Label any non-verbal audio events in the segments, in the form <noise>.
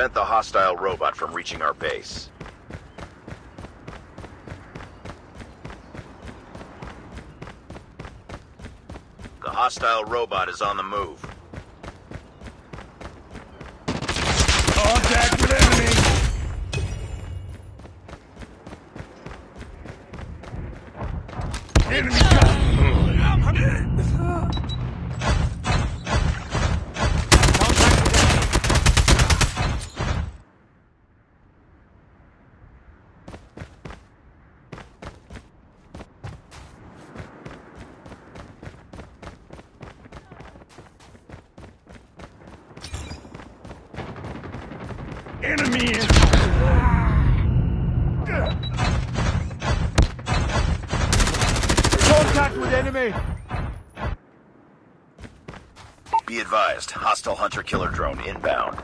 Prevent the hostile robot from reaching our base. The hostile robot is on the move. Contact with enemy! Enemy Enemy in! Contact with enemy! Be advised, hostile hunter-killer drone inbound.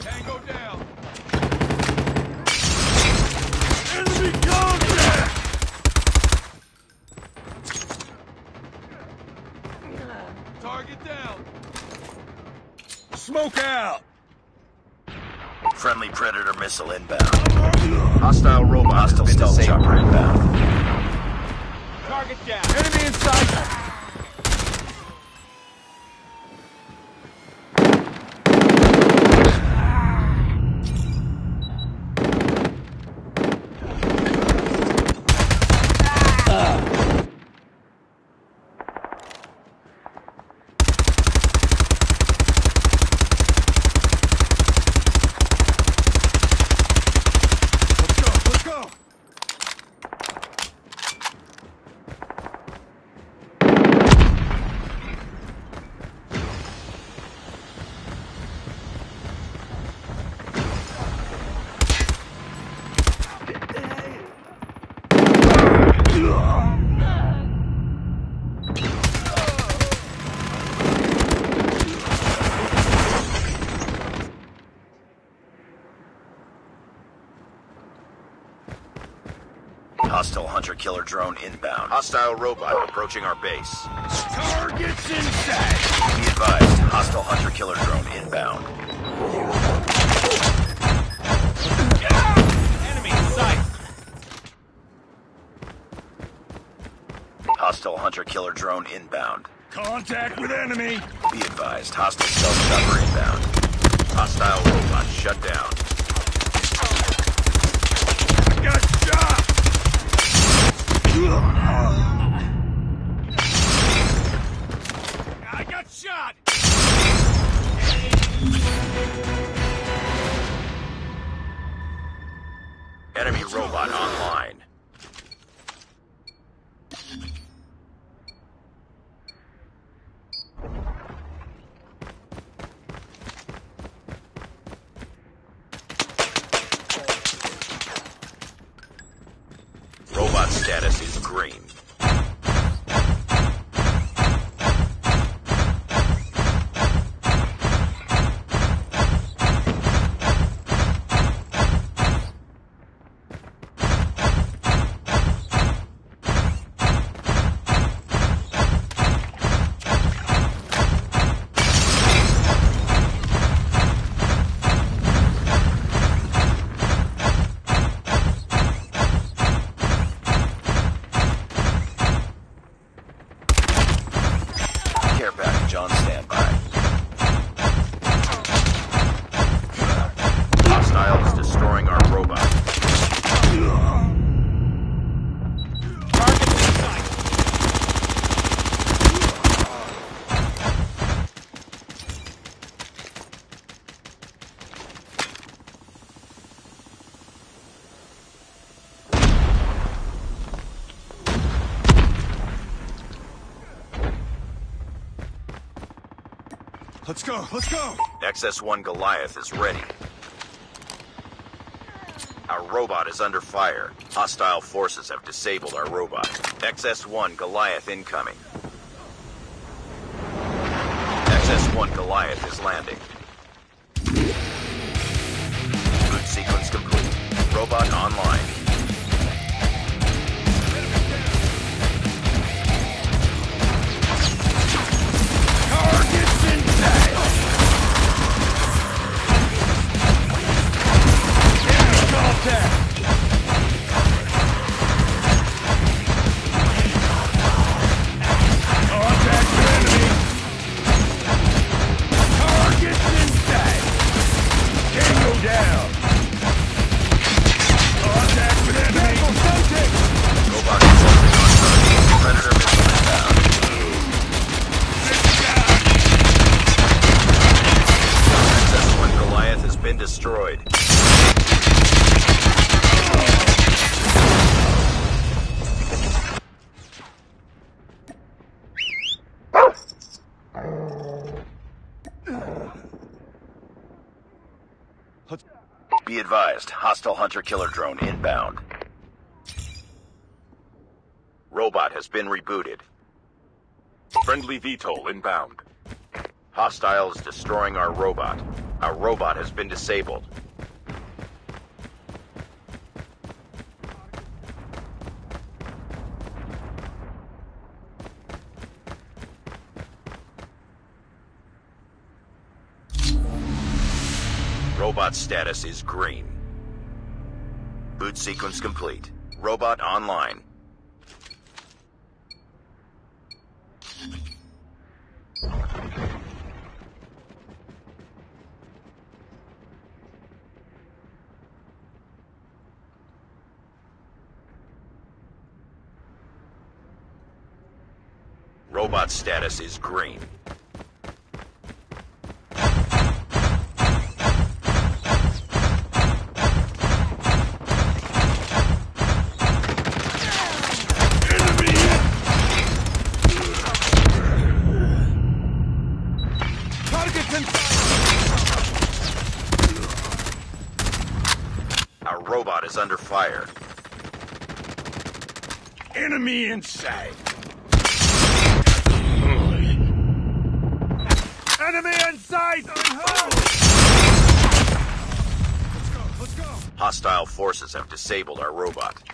Tango down! Enemy contact! Target down! Smoke out! Friendly Predator missile inbound. Hostile robot hostile stealth chopper inbound. Target down! Enemy in sight! Let's go, let's go! Hostile hunter-killer drone inbound. Hostile robot approaching our base. Targets in sight! Be advised, hostile hunter-killer drone inbound. Enemy in sight! Hostile hunter-killer drone inbound. Contact with enemy! Be advised, hostile stealth chopper inbound. Hostile robot shut down. Got shot! I go, let's go! XS-1 Goliath is ready. Our robot is under fire. Hostile forces have disabled our robot. XS-1 Goliath incoming. XS-1 Goliath is landing. Boot sequence complete. Robot online. Hostile hunter-killer drone inbound. Robot has been rebooted. Friendly VTOL inbound. Hostile is destroying our robot. Our robot has been disabled. Robot status is green. Boot sequence complete. Robot online. Robot status is green. Enemy in sight! Enemy in sight! Let's go, let's go! Hostile forces have disabled our robot. Robot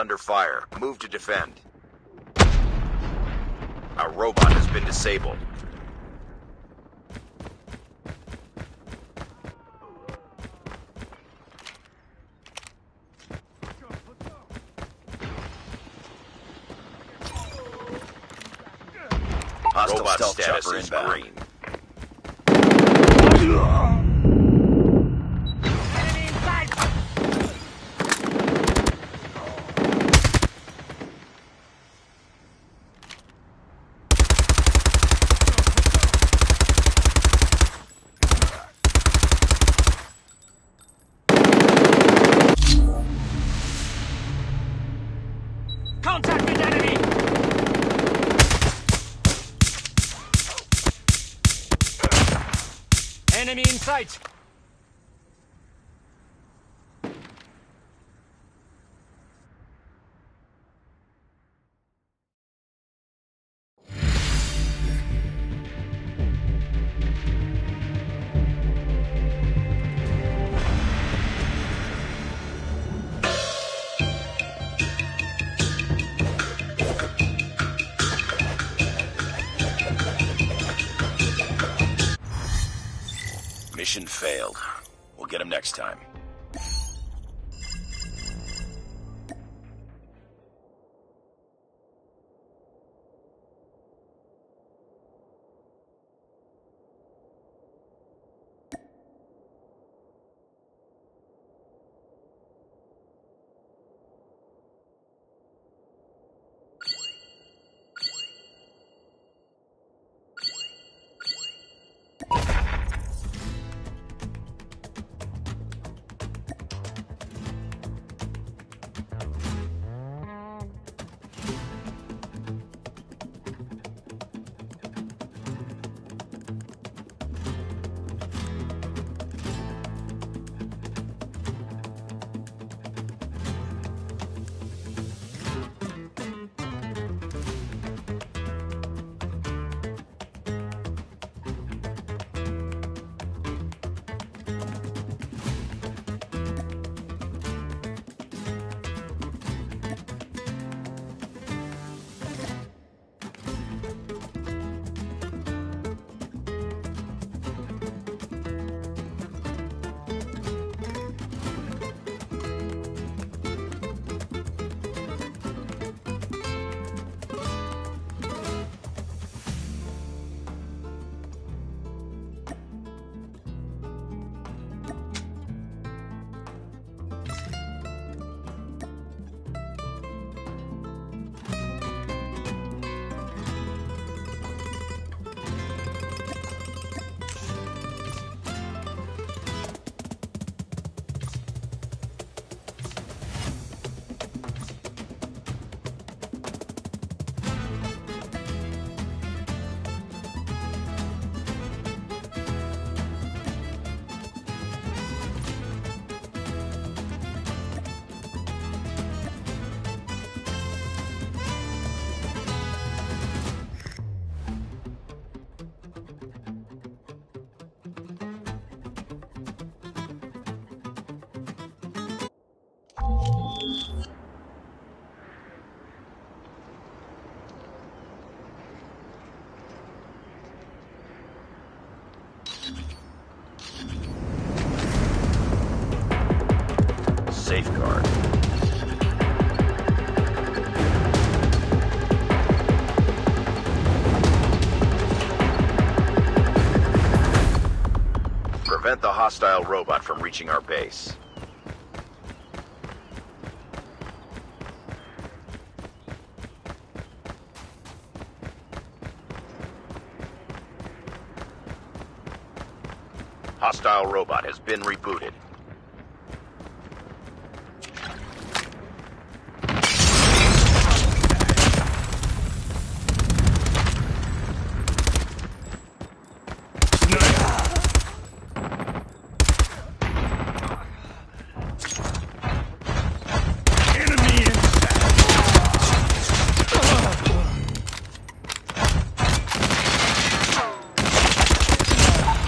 under fire. Move to defend. Our robot has been disabled. Hostile Robot stealth status chopper is inbound. green. We'll get him next time. Hostile robot from reaching our base. Hostile robot has been rebooted. Enemy in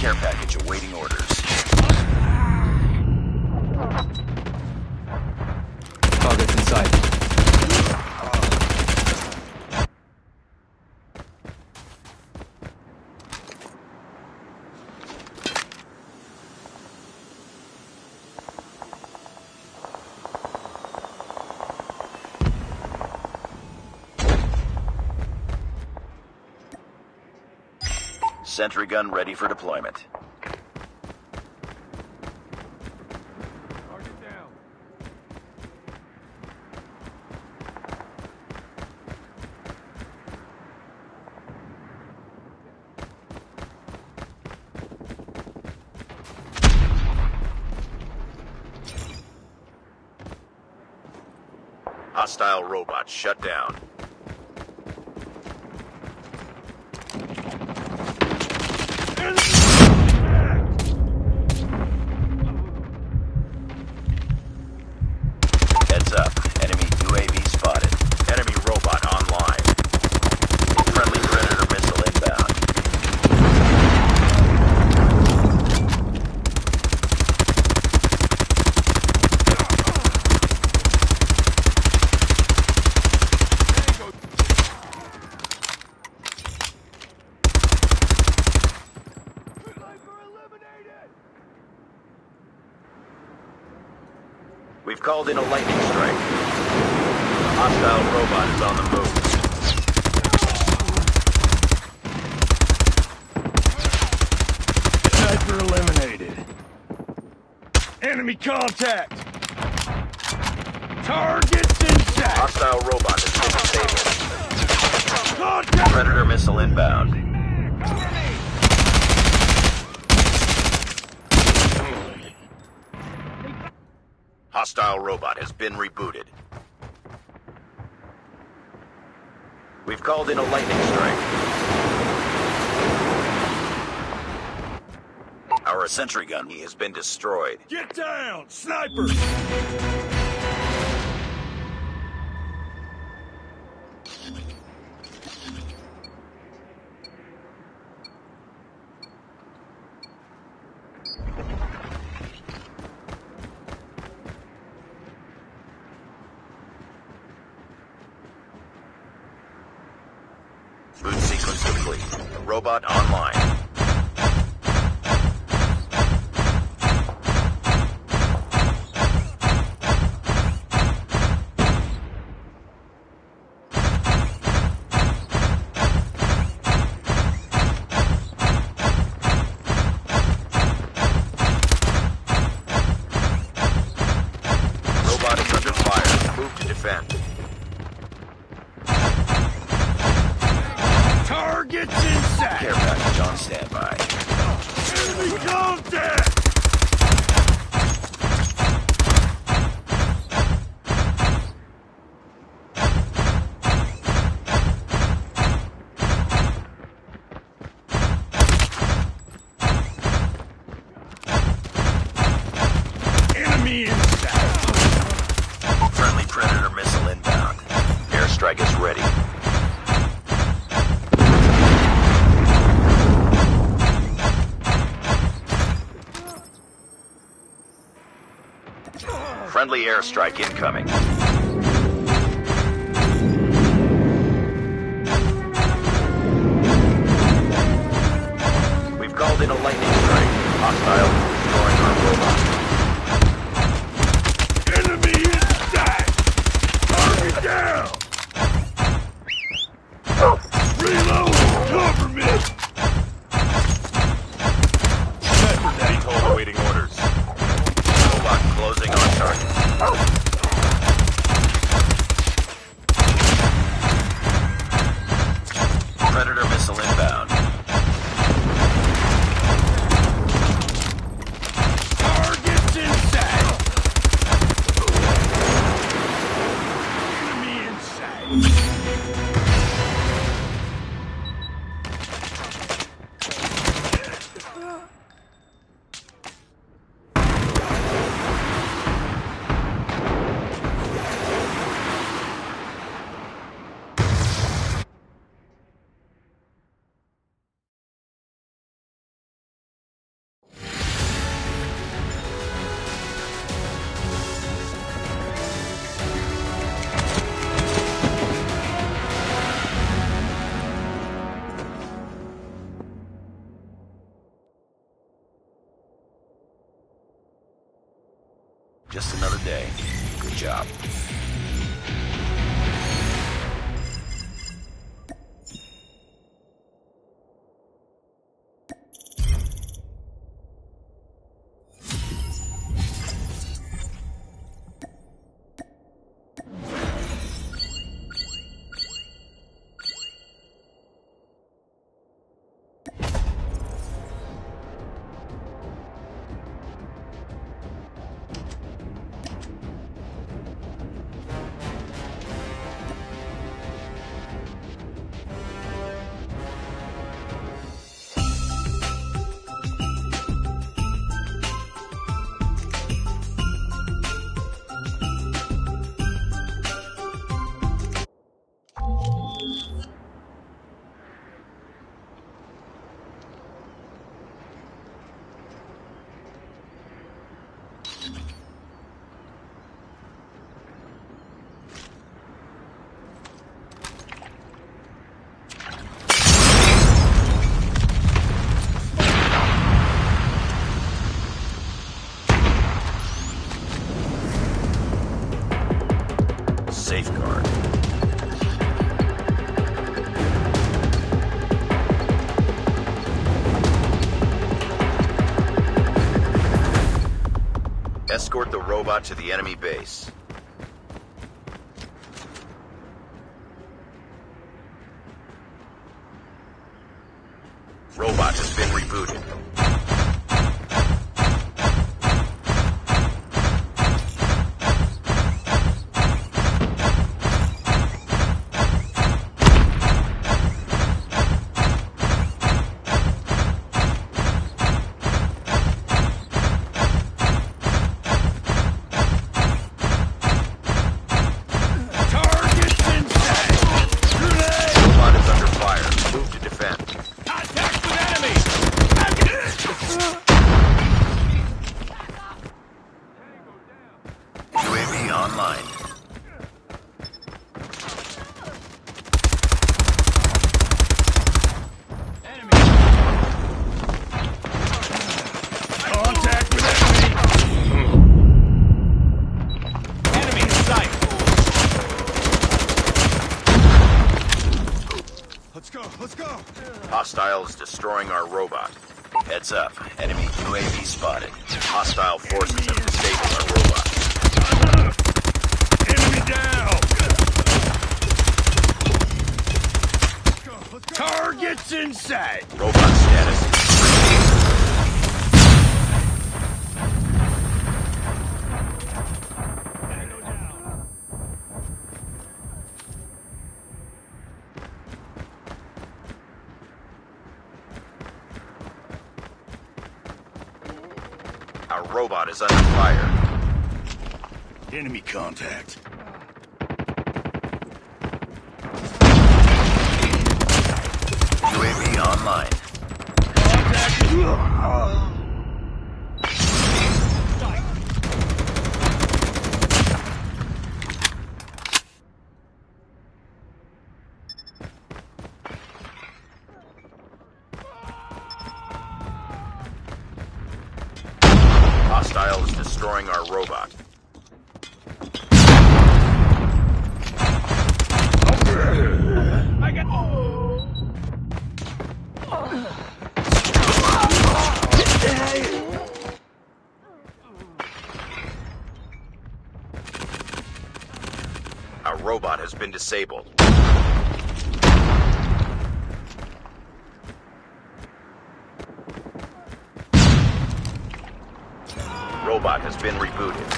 Care package awaiting orders. Targets in sight. Sentry gun ready for deployment. Hostile robot shut down. Enemy contact! Targets in sight! Hostile robot is stable. Contact! Predator missile inbound. Hostile robot has been rebooted. We've called in a lightning strike. a sentry gun. He has been destroyed. Get down, snipers! airstrike incoming. Robot to the enemy base. Robot has been rebooted. Destroying our robot. Heads up. Enemy UAV spotted. Hostile forces have disabled our robot. Enemy down! Target's inside! Robot status Robot is under fire. Enemy contact. UAV online. Contact! Hostile is destroying our robot. I got... Our robot has been disabled. Robot has been rebooted.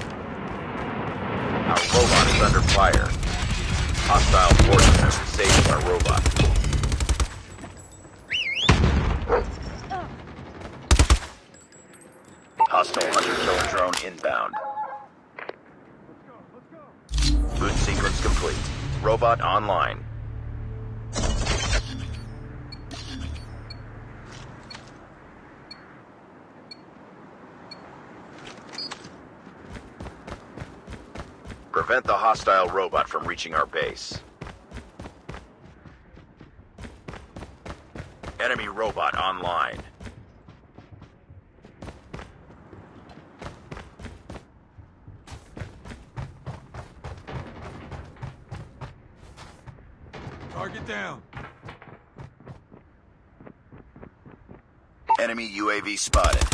Our robot is under fire. Hostile forces have disabled our robot. Hostile hunter-killer drone inbound. Boot sequence complete. Robot online. Prevent the hostile robot from reaching our base. Enemy robot online. Down. Enemy UAV spotted.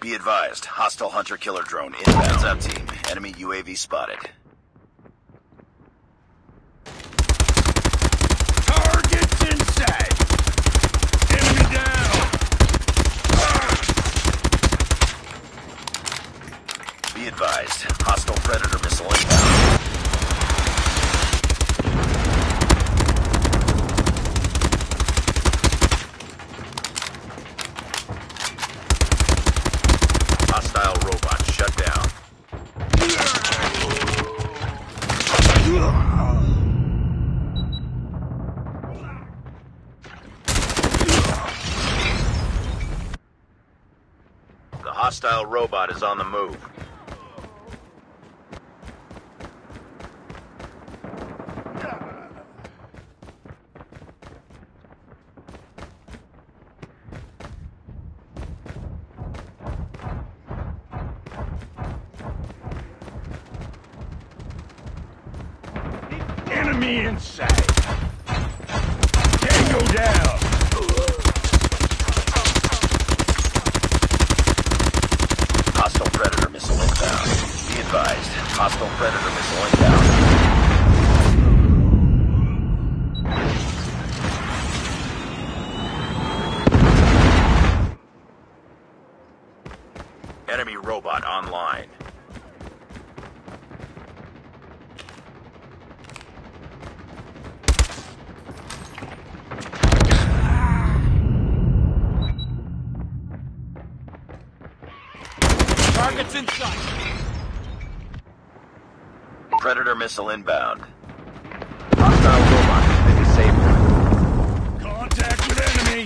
Be advised, hostile hunter-killer drone inbounds up team. Enemy UAV spotted. Target's in sight! Enemy down! Be advised, hostile predator missile inbound. Hostile robot shut down. The hostile robot is on the move. Need Enemy in sight. Tango down. Hostile Predator missile inbound. Be advised, hostile Predator missile inbound. Missile inbound. Hostile robot has been disabled. Contact with enemy.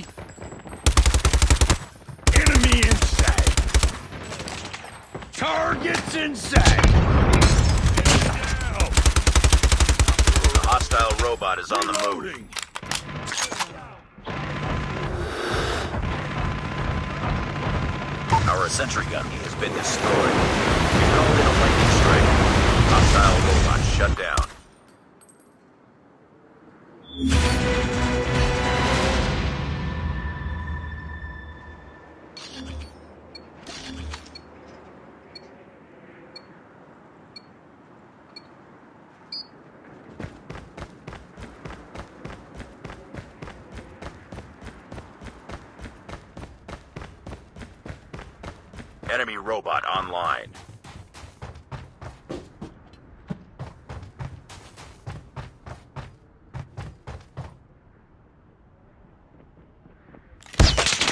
Enemy in sight. Targets in sight. The hostile robot is on the move. Our sentry gun has been destroyed. We called in a lightning strike. Hostile robot shut down. Enemy robot online.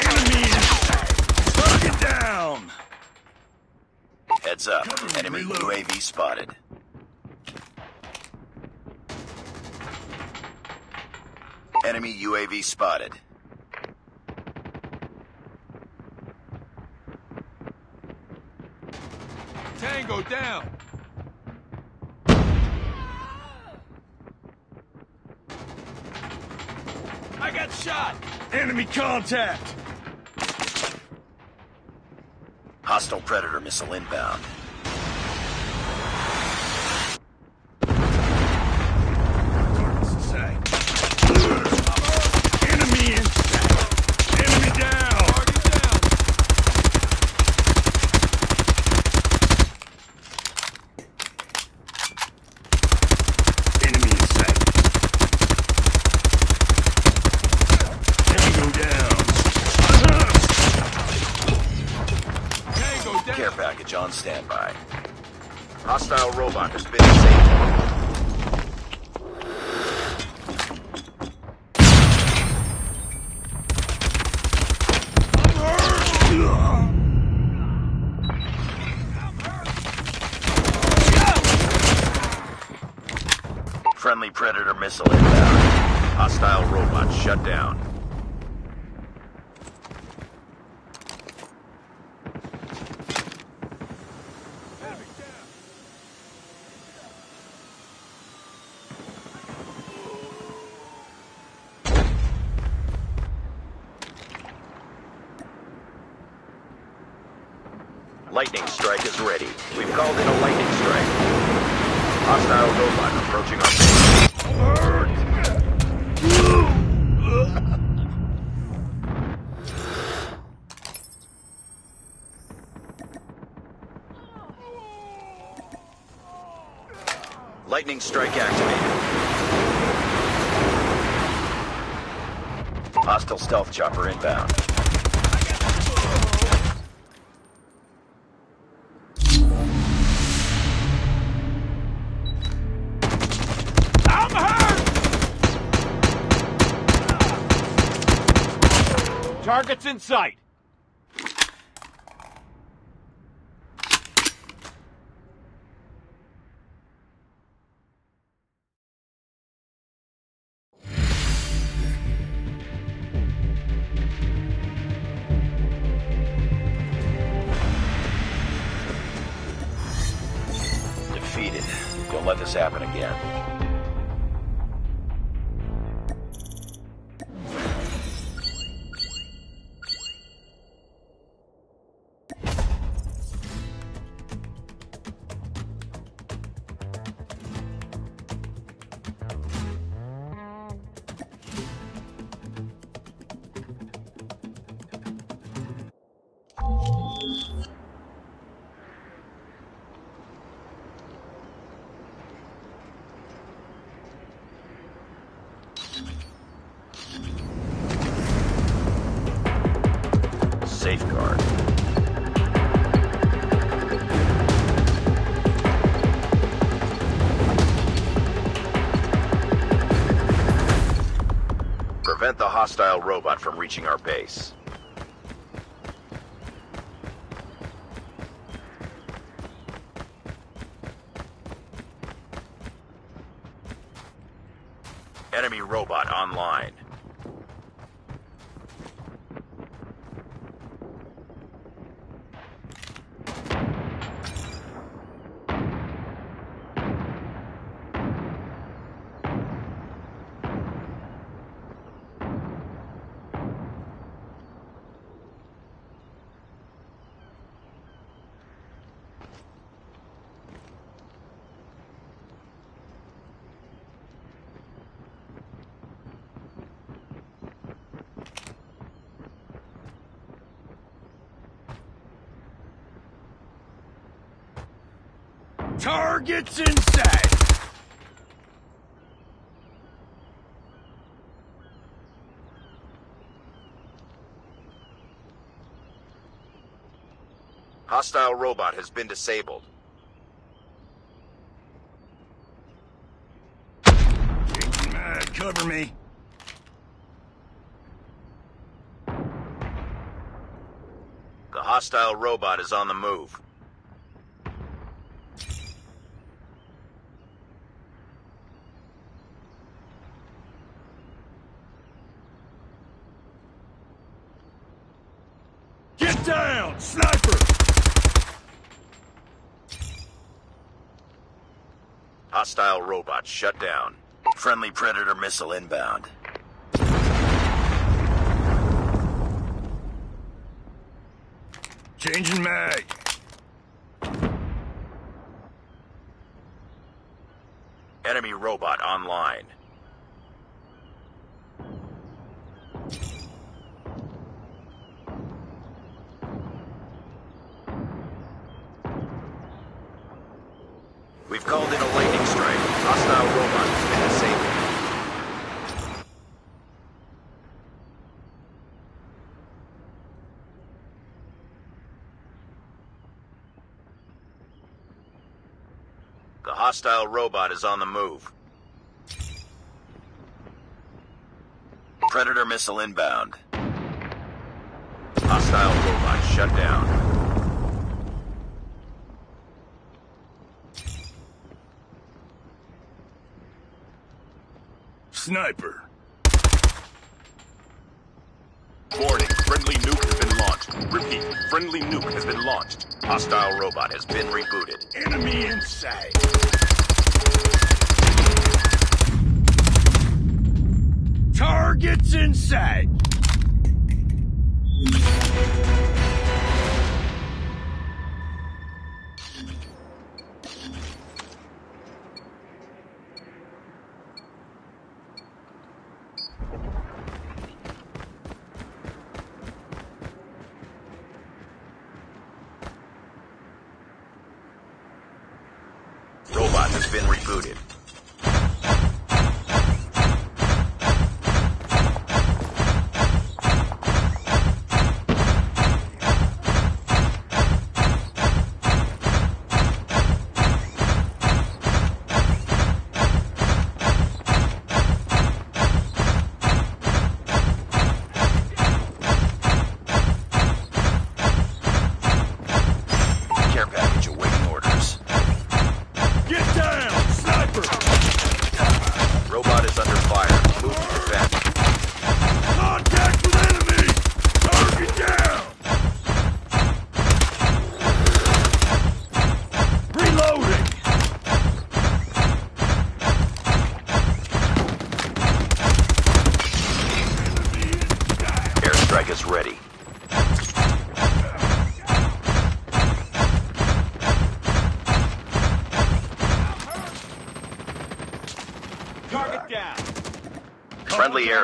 Enemy in sight. Target down. Heads up. Cover me, Enemy reload. UAV spotted. Enemy UAV spotted. Tango down. I got shot. Enemy contact. Hostile Predator missile inbound. Targets in sight. Enemy in sight. Enemy down. Target down. Enemy in sight. Tango down. Tango down. Care package on standby. Hostile robot has been. Friendly Predator missile inbound. Hostile robot shut down. Strike is ready. We've called in a lightning strike. Hostile robot approaching our base. <laughs> Lightning strike activated. Hostile stealth chopper inbound. Targets in sight. safeguard. Prevent the hostile robot from reaching our base. Targets in sight! Hostile robot has been disabled. Mad, cover me. The hostile robot is on the move. Get down! Sniper! Hostile robot shut down. Friendly Predator missile inbound. Changing mag. Enemy robot online. We've called in a lightning strike. Hostile robot has been disabled. The hostile robot is on the move. Predator missile inbound. Hostile robot shut down. Sniper. Warning, friendly nuke has been launched. Repeat, friendly nuke has been launched. Hostile robot has been rebooted. Enemy in sight. Targets in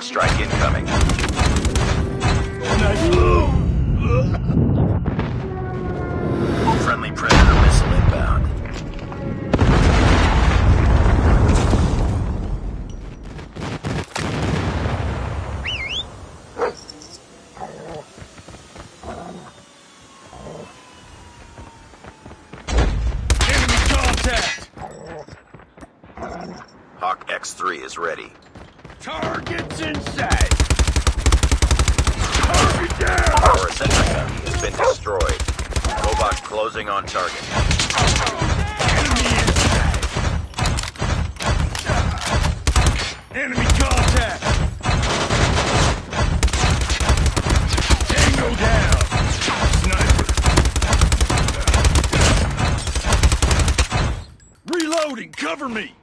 airstrike incoming. Friendly Predator missile inbound. Enemy contact! Hawk X3 is ready. Targets in sight! down! Our Ascentrica has been destroyed. Robot closing on target. Enemy contact! Tango down! Sniper! Reloading! Cover me!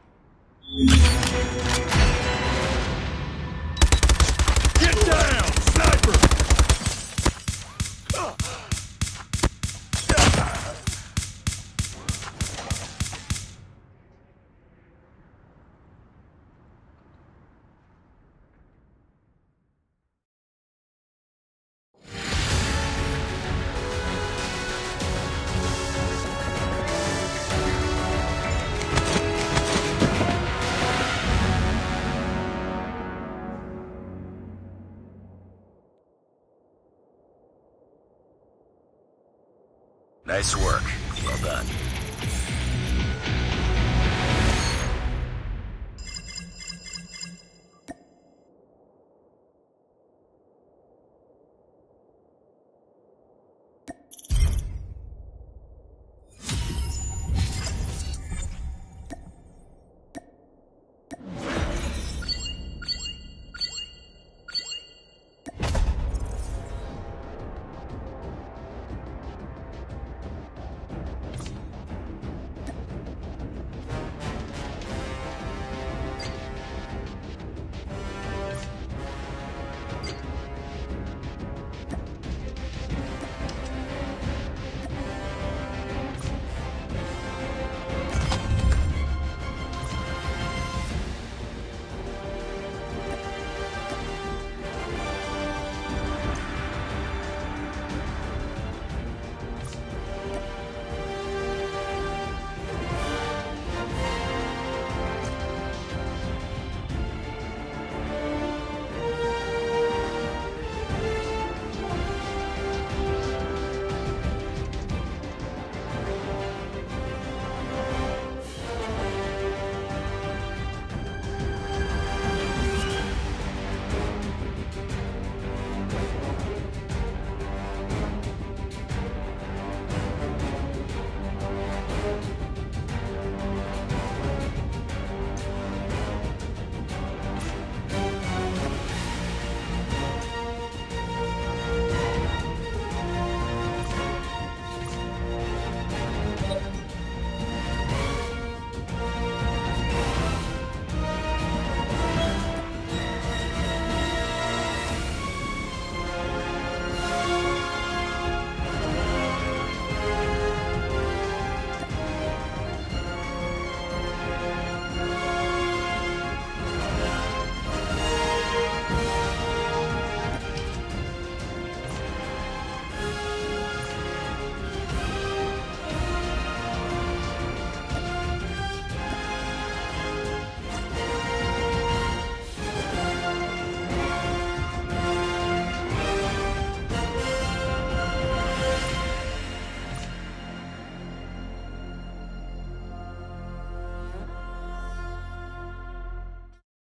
Nice work.